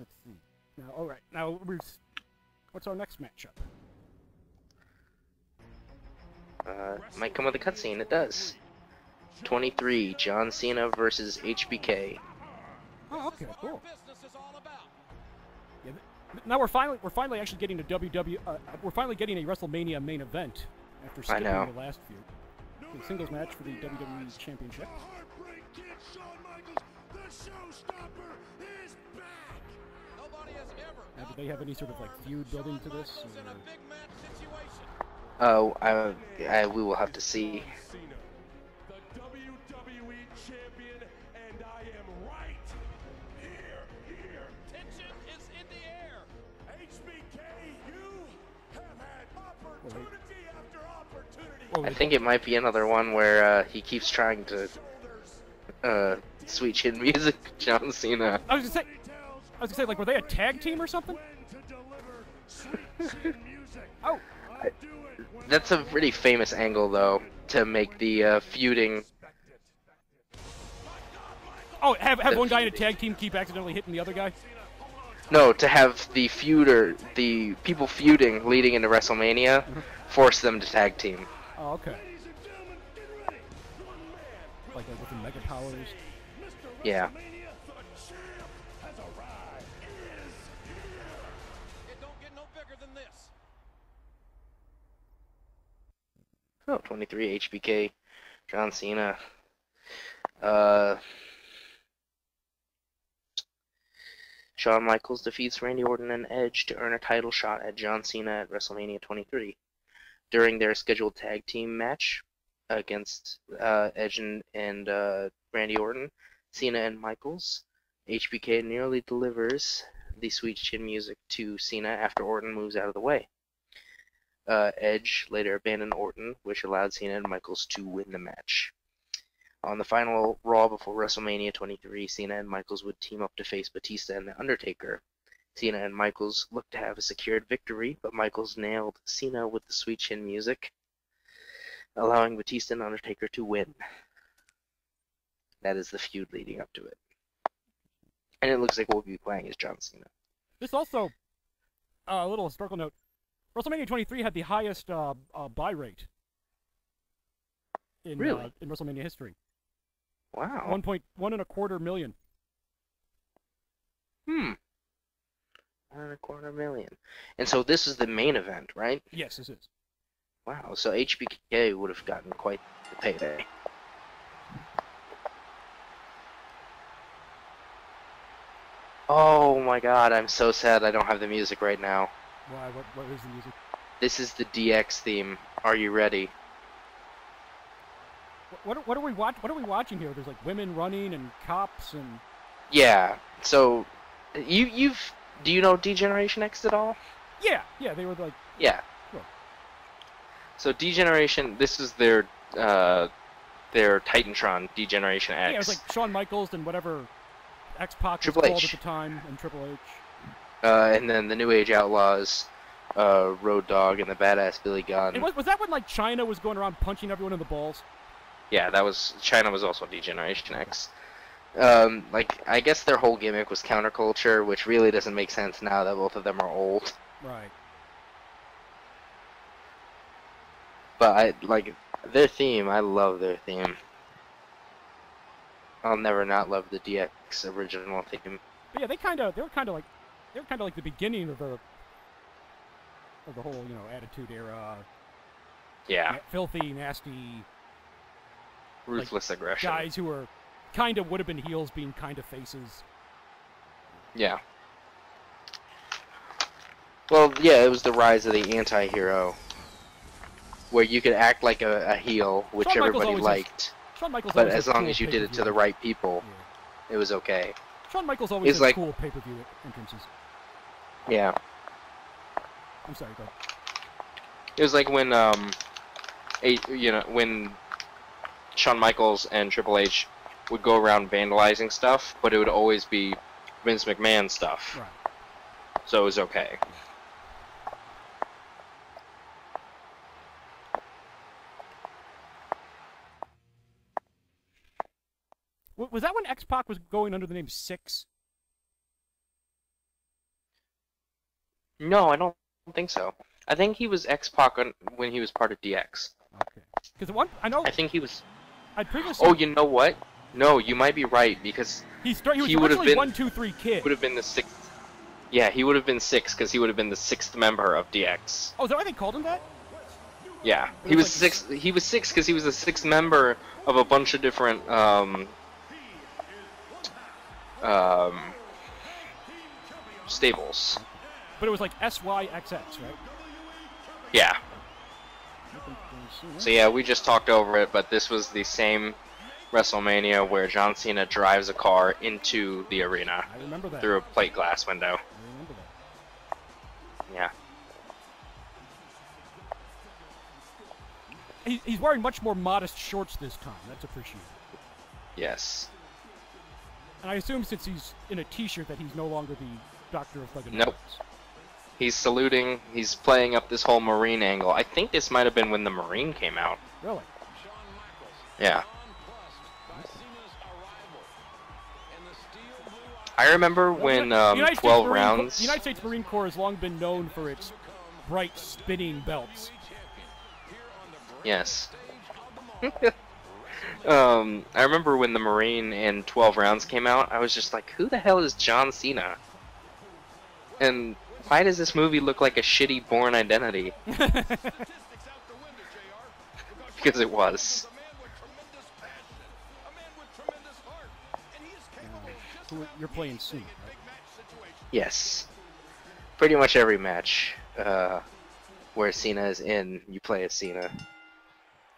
Let's see. Now, all right. Now, we're, what's our next matchup? Uh, might come with a cutscene. It does. 23, John Cena versus HBK. Oh, okay, cool. Yeah, now we're finally we're finally actually getting a WW. Uh, we're finally getting a WrestleMania main event after I skipping know. the last few. The singles match for the WWE Championship. Heartbreak Kid Shawn Michaels, the Now, do they have any sort of like feud building to this? in a or- big match situation. Oh, I, I, we will have to see. WWE champion, and I am right here, here. Tension is in the air. HBK, you have had opportunity after opportunity. I think it might be another one where uh, he keeps trying to uh, sweet chin music John Cena. I was gonna say, I was gonna say, like, were they a tag team or something? When to deliver sweet chin music. Oh, I do it when That's a pretty famous angle, though, to make the uh, feuding. oh, have have The one guy in a tag team keep accidentally hitting the other guy. No, to have the feuder, the people feuding leading into WrestleMania, force them to tag team. Oh, okay. Ladies and gentlemen, get ready. One man, Like, like with the mega powers. Yeah. Oh, 23 HBK, John Cena. Uh, Shawn Michaels defeats Randy Orton and Edge to earn a title shot at John Cena at WrestleMania 23. During their scheduled tag team match against uh, Edge and, and uh, Randy Orton, Cena and Michaels, HBK nearly delivers the sweet chin music to Cena after Orton moves out of the way. Uh, Edge later abandoned Orton, which allowed Cena and Michaels to win the match. On the final Raw before WrestleMania 23, Cena and Michaels would team up to face Batista and The Undertaker. Cena and Michaels looked to have a secured victory, but Michaels nailed Cena with the sweet chin music, allowing Batista and Undertaker to win. That is the feud leading up to it. And it looks like we'll be playing as John Cena. This also, uh, a little historical note. WrestleMania 23 had the highest uh, uh, buy rate in Really? uh, in WrestleMania history. Wow. One point one and a quarter million. Hmm. One and a quarter million. And so this is the main event, right? Yes, this is. Wow. So HBK would have gotten quite the payday. Oh my god, I'm so sad I don't have the music right now. Why? What? What is the music? This is the DX theme. Are you ready? What? What, are- what are we watch? What are we watching here? There's like women running and cops and. Yeah. So you you've do you know D-Generation X at all? Yeah, yeah. They were like. Yeah. Cool. So D-Generation, this is their uh, their Titantron D-Generation X. Yeah, it was like Shawn Michaels and whatever X Pac was Triple called H. at the time, and Triple H. uh, and then the New Age Outlaws, uh, Road Dogg, and the Badass Billy Gunn. And was, was that when like Chyna was going around punching everyone in the balls? Yeah, that was Chyna was also D-Generation X. Um, like I guess their whole gimmick was counterculture, which really doesn't make sense now that both of them are old. Right. But I like their theme. I love their theme. I'll never not love the DX original theme. But yeah, they kind of they were kind of like they were kind of like the beginning of the of the whole you know Attitude Era, Yeah, filthy, nasty ruthless aggression. guys who were kind of would have been heels being kind of faces. Yeah. Well, yeah, it was the rise of the anti-hero, where you could act like a, a heel, which Shawn everybody liked, but as long cool as you did it to the right people, Yeah. it was okay. Shawn Michaels always He's has like- cool pay per view entrances. Yeah. I'm sorry, go. ahead. It was like when um, eight, you know, when Shawn Michaels and Triple H would go around vandalizing stuff, but it would always be Vince McMahon stuff, Right. so it was okay. Was that when X Pac was going under the name Syxx? No, I don't think so. I think he was X Pac when he was part of DX. Okay. Because one, I know I think he was. I previously. Oh, you know what? No, you might be right because he, start, he he would've been- one, two, three kid. would have been the sixth. Yeah, he would have been six because he would have been the sixth member of DX. Oh, is that why they called him that? Yeah, he was was like- six. He was six because he was the sixth member of a bunch of different um, um, stables. But it was like SYXX, right? Yeah. So yeah, we just talked over it, but this was the same WrestleMania where John Cena drives a car into the arena I remember that. through a plate glass window. I remember that. Yeah. He's wearing much more modest shorts this time. That's appreciated. Yes. And I assume since he's in a T-shirt that he's no longer the Doctor of Thuganomics. Nope. He's saluting. He's playing up this whole Marine angle. I think this might have been when the Marine came out. Really? Yeah. nonplussed by Cena's arrival. And the steel blue I remember when um, United States 12 Marine rounds. the United States Marine Corps has long been known for its bright spinning belts. Yes. um, I remember when the Marine and 12 rounds came out. I was just like, who the hell is John Cena? And why does this movie look like a shitty Bourne Identity? because it was. Who- You're playing Cena, right? Yes. Pretty much every match uh, where Cena is in, you play as Cena.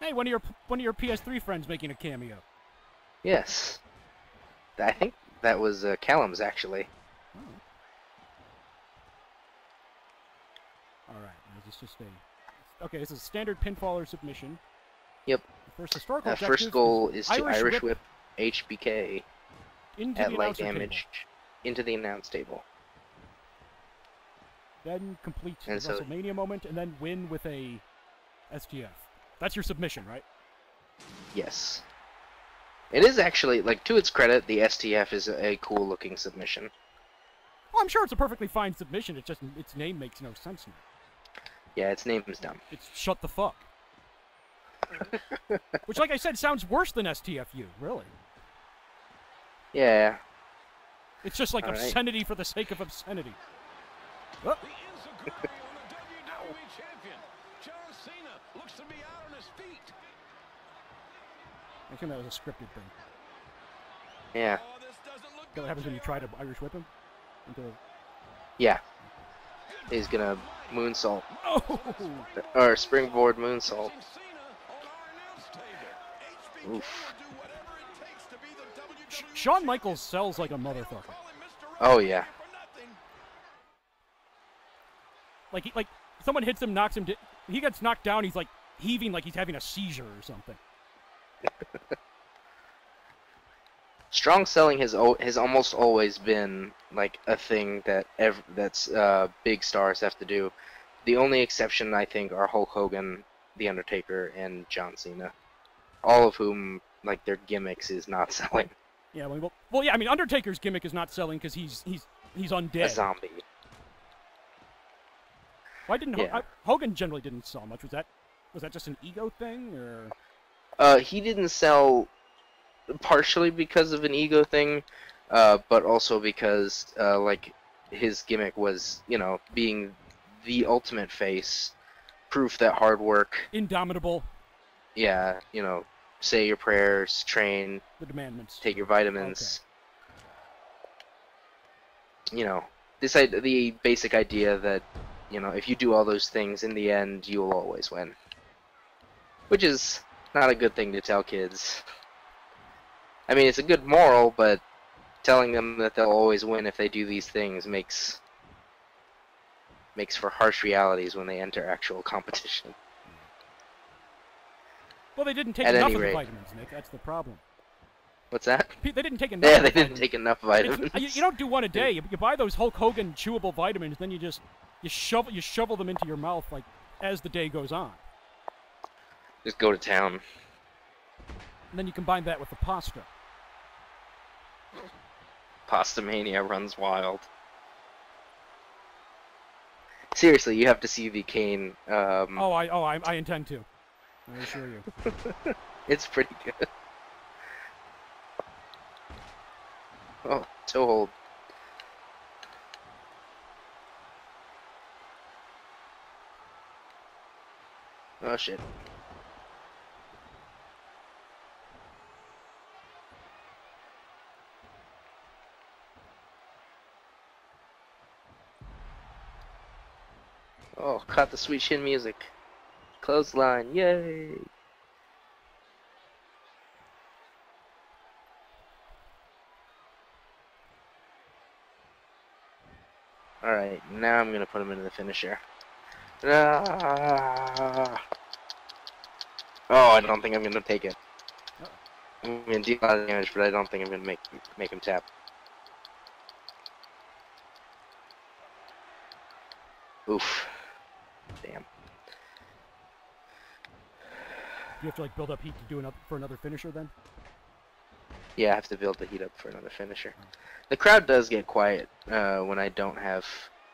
Hey, one of your one of your PS3 friends making a cameo. Yes. I think that was uh, Callum's actually. All is just a. Okay, this is standard pinfall or submission. Yep. The first historical Uh, first goal is to Irish Irish, whip whip, HBK into at the light announcer table. damage into the announce table. Then complete the so- WrestleMania moment, and then win with a STF. That's your submission, right? Yes. It is actually, like, to its credit, the STF is a, a cool looking submission. Well, I'm sure it's a perfectly fine submission. It's just its name makes no sense now. Yeah, its name is dumb. It's shut the fuck. Which, like I said, sounds worse than STFU. Really, Yeah. it's just like All right. obscenity for the sake of obscenity. Oh, The enzuigiri on the WWE champion. John Cena looks to be out on his feet. I think that was a scripted thing. Yeah. Oh, this doesn't look That what happens when you try to Irish whip him? Into Yeah. He's gonna moonsault. oh, Or springboard moonsault. Cena on our announce table. HBK Oof. will do whatever it takes to be the WWE Shawn Michaels sells like a motherfucker. Call him Mr. Oh, yeah. Like like someone hits him, knocks him. Di- he gets knocked down. He's like heaving, like he's having a seizure or something. Strong selling has has almost always been like a thing that ev- that's uh, big stars have to do. The only exception I think are Hulk Hogan, The Undertaker, and John Cena, all of whom like their gimmicks is not selling. Yeah, well, well, yeah. I mean, Undertaker's gimmick is not selling because he's he's he's undead. A zombie. Why didn't Yeah. Hogan generally didn't sell much? Was that was that just an ego thing or? Uh, he didn't sell partially because of an ego thing, uh, but also because uh, like his gimmick was, you know, being the ultimate face, proof that hard work, Indomitable, yeah, you know, say your prayers, train, the commandments, take your vitamins. You know, this i- the basic idea that you know if you do all those things in the end you'll always win, which is not a good thing to tell kids. I mean, it's a good moral, but telling them that they'll always win if they do these things makes makes for harsh realities when they enter actual competition. Well, they didn't take At enough of the vitamins, Nick. That's the problem. What's that? They didn't take enough. Yeah, they didn't vitamins. take enough vitamins. Uh, you, you don't do one a day. You, you buy those Hulk Hogan chewable vitamins, then you just you shovel you shovel them into your mouth like as the day goes on, Just go to town. and then you combine that with the pasta. Pasta mania runs wild. Seriously, you have to see the Kane. Um, Oh, I oh I, I intend to. I assure you. It's pretty good. Oh, toe hold. Oh shit. Oh, caught the sweet chin music. Clothesline, yay! Alright, now I'm gonna put him into the finisher. Ah. Oh, I don't think I'm gonna take it. I'm gonna deal a lot of damage, but I don't think I'm gonna make make him tap. Oof. You have to like build up heat to do another for another finisher then. Yeah, I have to build the heat up for another finisher. The crowd does get quiet uh, when I don't have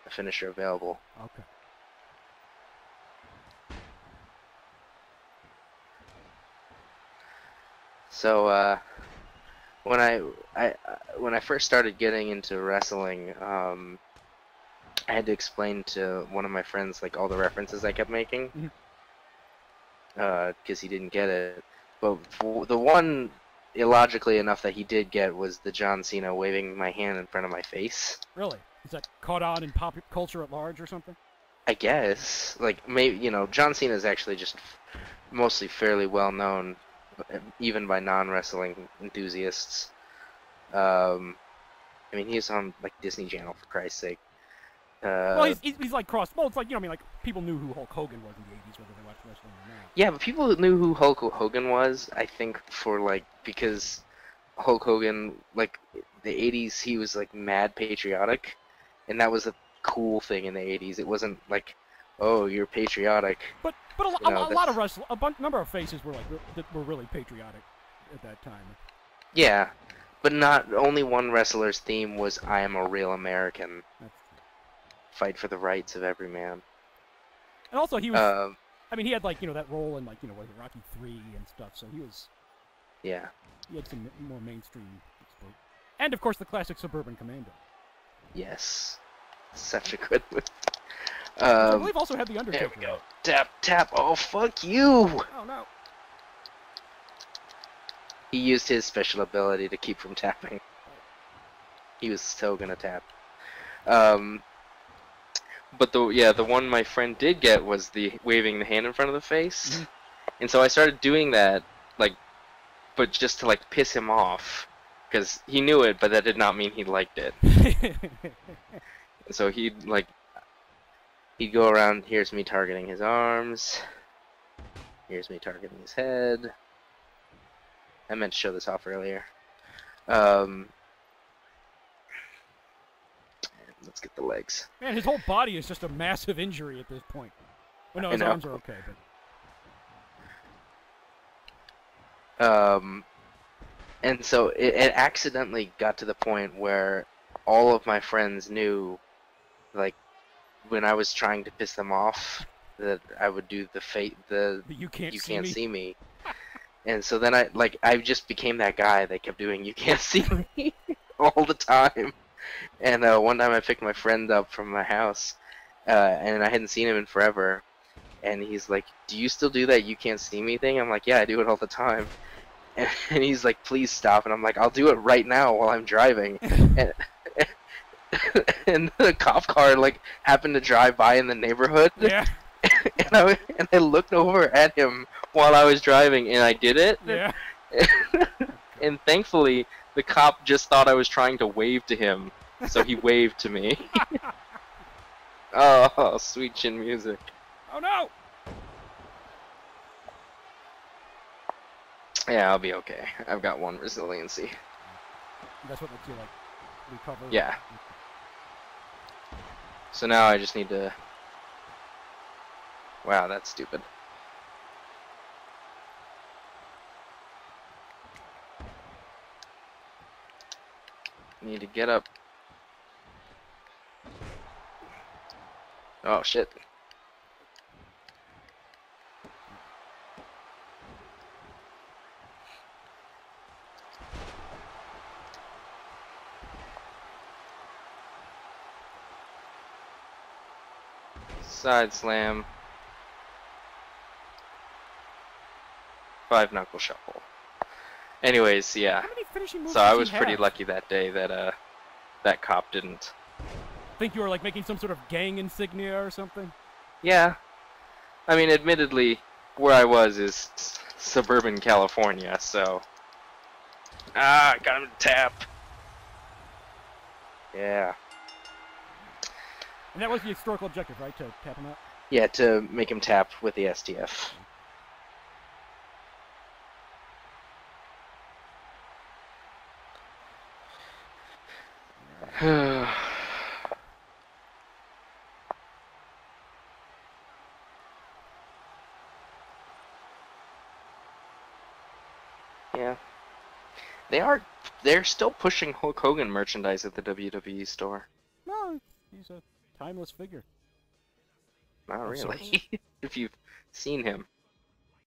a finisher available. Okay. So uh, when I, I uh, when I first started getting into wrestling, um, I had to explain to one of my friends like all the references I kept making Because he didn't get it. But the one illogically enough that he did get was the John Cena waving my hand in front of my face. Really? Is that caught on in pop culture at large or something? I guess like maybe you know John Cena is actually just mostly fairly well known, uh, even by non wrestling enthusiasts. Um, I mean he's on like Disney Channel for Christ's sake. Uh, well, he's, he's, he's like cross. Well, it's like you know, I mean, like people knew who Hulk Hogan was in the '80s, whether they watched wrestling or not. yeah, but people knew who Hulk Hogan was. I think for like because Hulk Hogan like the '80s he was like mad patriotic, and that was a cool thing in the '80s. It wasn't like oh you're patriotic. But but a, You know, a, a lot of wrestle, a bun- number of faces were like that were really patriotic at that time. Yeah, but not only one wrestler's theme was "I am a real American, That's, fight for the rights of every man." and also he was. Um, I mean, he had like you know that role in like you know what, Rocky Three and stuff. So he was yeah, he had some more mainstream exposure. And of course, the classic Suburban Commando. yes, such a good one. which I Um, believe also had the Undertaker. there we go. Tap tap. Oh fuck you! Oh no. He used his special ability to keep from tapping. He was so gonna tap. Um, but the yeah, the one my friend did get was the waving the hand in front of the face, Mhm. and so I started doing that, like, but just to like piss him off, because he knew it, but that did not mean he liked it. So he'd like, he'd go around. Here's me targeting his arms. Here's me targeting his head. I meant to show this off earlier. Um, and let's get the legs. Man, his whole body is just a massive injury at this point. Well, no, his arms are okay, but Um, and so it, it accidentally got to the point where all of my friends knew, like, when I was trying to piss them off, that I would do the fate the but you can't you see can't me. see me. And so then I like I just became that guy that kept doing you can't see me all the time. And uh, one time I picked my friend up from my house, uh, and I hadn't seen him in forever. And he's like, "Do you still do that you can't see me thing?" I'm like, "Yeah, I do it all the time." And, and he's like, "Please stop." And I'm like, "I'll do it right now while I'm driving." and, and the cop car like happened to drive by in the neighborhood Yeah, and I and I looked over at him while I was driving, and I did it. yeah. and thankfully, the cop just thought I was trying to wave to him, so he waved to me. oh, sweet chin music. Oh no! Yeah, I'll be okay. I've got one resiliency. That's what lets you like recover. Yeah. So now I just need to. Wow, that's stupid. Need to get up. Oh shit. Side slam. Five knuckle shuffle. Anyways, yeah. How many finishing moves So I was pretty lucky that day that uh that cop didn't. Think you were like making some sort of gang insignia or something? Yeah. I mean, admittedly, where I was is suburban California, so. Ah, got him to tap. Yeah. And that was the historical objective, right? To tap him out. Yeah, to make him tap with the STF. yeah. They are they're still pushing Hulk Hogan merchandise at the WWE store. No, he's a timeless figure. Not really. if you've seen him.